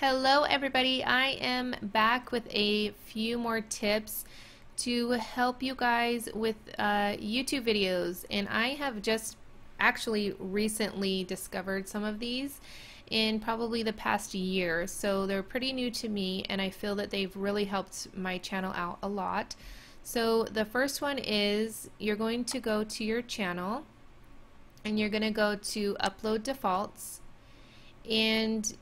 Hello everybody, I am back with a few more tips to help you guys with uh, YouTube videos and I have just actually recently discovered some of these in probably the past year so they're pretty new to me and I feel that they've really helped my channel out a lot. So the first one is you're going to go to your channel and you're going to go to upload defaults and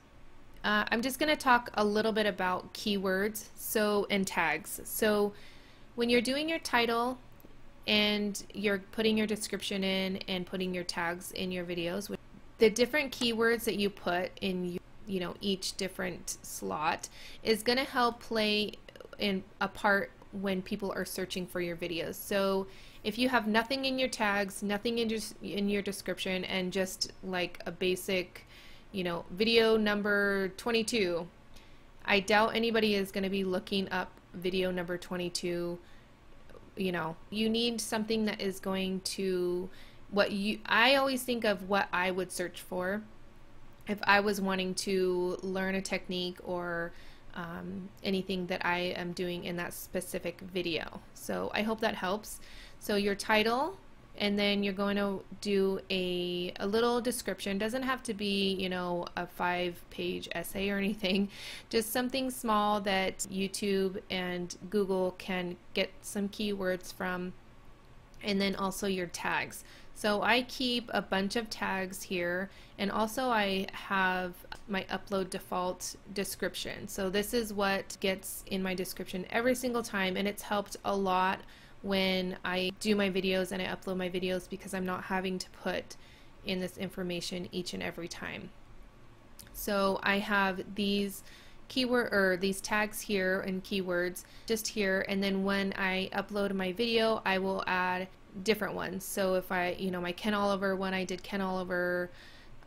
uh, I'm just going to talk a little bit about keywords so and tags. So when you're doing your title and you're putting your description in and putting your tags in your videos, the different keywords that you put in you know each different slot is going to help play in a part when people are searching for your videos. So if you have nothing in your tags, nothing in your, in your description, and just like a basic you know, video number 22. I doubt anybody is going to be looking up video number 22. You know, you need something that is going to what you I always think of what I would search for if I was wanting to learn a technique or um, anything that I am doing in that specific video. So I hope that helps. So your title, and then you're going to do a, a little description. Doesn't have to be you know a five page essay or anything. Just something small that YouTube and Google can get some keywords from. And then also your tags. So I keep a bunch of tags here. And also I have my upload default description. So this is what gets in my description every single time. And it's helped a lot when I do my videos and I upload my videos because I'm not having to put in this information each and every time. So I have these keyword or these tags here and keywords just here and then when I upload my video I will add different ones. So if I, you know, my Ken Oliver one I did Ken Oliver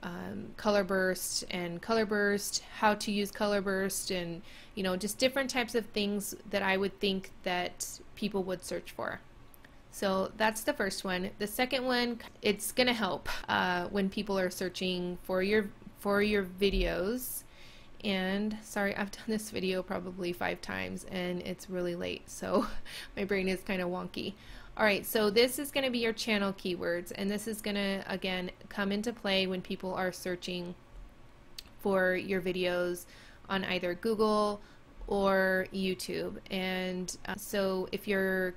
um, color burst and color burst, how to use color burst, and you know just different types of things that I would think that people would search for. So that's the first one. The second one, it's gonna help uh, when people are searching for your for your videos. And sorry, I've done this video probably five times and it's really late, so my brain is kind of wonky. Alright, so this is going to be your channel keywords, and this is going to, again, come into play when people are searching for your videos on either Google or YouTube. And uh, so if your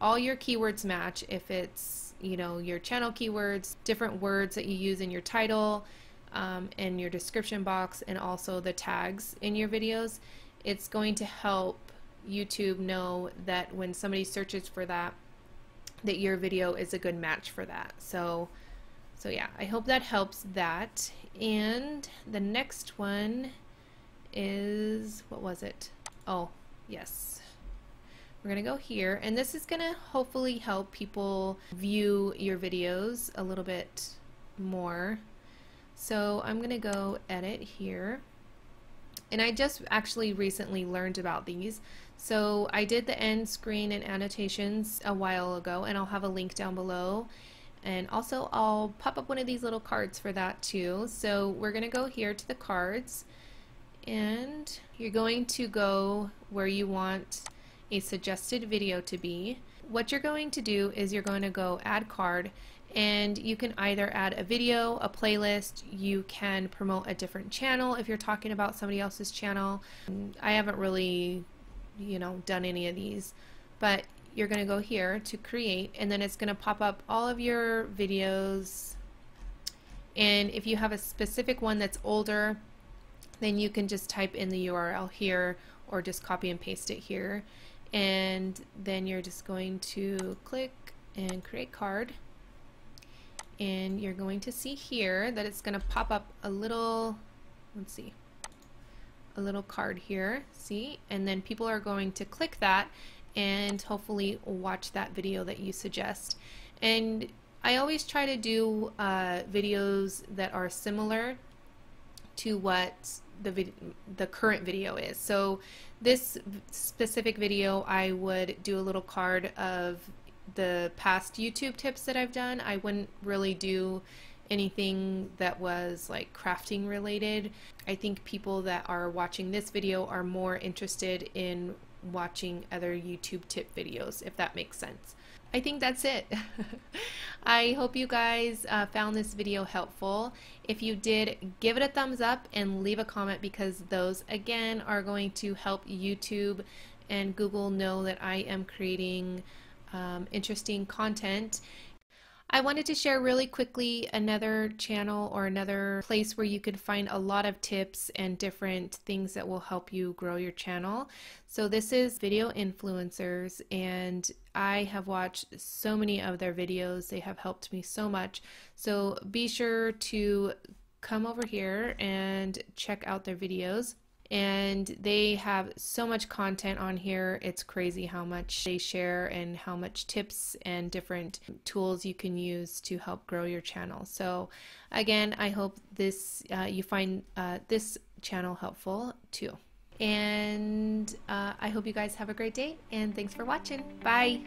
all your keywords match, if it's, you know, your channel keywords, different words that you use in your title, um, and your description box, and also the tags in your videos, it's going to help YouTube know that when somebody searches for that, that your video is a good match for that. So, so yeah, I hope that helps that. And the next one is, what was it? Oh, yes. We're to go here, and this is to hopefully help people view your videos a little bit more. So I'm going to go edit here. And I just actually recently learned about these. So I did the end screen and annotations a while ago and I'll have a link down below. And also I'll pop up one of these little cards for that too. So we're going to go here to the cards and you're going to go where you want a suggested video to be. What you're going to do is you're going to go add card and you can either add a video, a playlist, you can promote a different channel if you're talking about somebody else's channel. I haven't really you know, done any of these. But you're going to go here to create and then it's going to pop up all of your videos. And if you have a specific one that's older, then you can just type in the URL here or just copy and paste it here. And then you're just going to click and create card. And you're going to see here that it's going to pop up a little, let's see, a little card here, see? And then people are going to click that and hopefully watch that video that you suggest. And I always try to do uh, videos that are similar to what the the current video is. So this specific video, I would do a little card of the past YouTube tips that I've done. I wouldn't really do anything that was like crafting related. I think people that are watching this video are more interested in watching other YouTube tip videos, if that makes sense. I think that's it. I hope you guys uh, found this video helpful. If you did, give it a thumbs up and leave a comment because those, again, are going to help YouTube and Google know that I am creating um, interesting content I wanted to share really quickly another channel or another place where you could find a lot of tips and different things that will help you grow your channel. So this is Video Influencers and I have watched so many of their videos. They have helped me so much. So be sure to come over here and check out their videos and they have so much content on here. It's crazy how much they share and how much tips and different tools you can use to help grow your channel. So, again, I hope this uh, you find uh, this channel helpful too. And uh, I hope you guys have a great day and thanks for watching. Bye.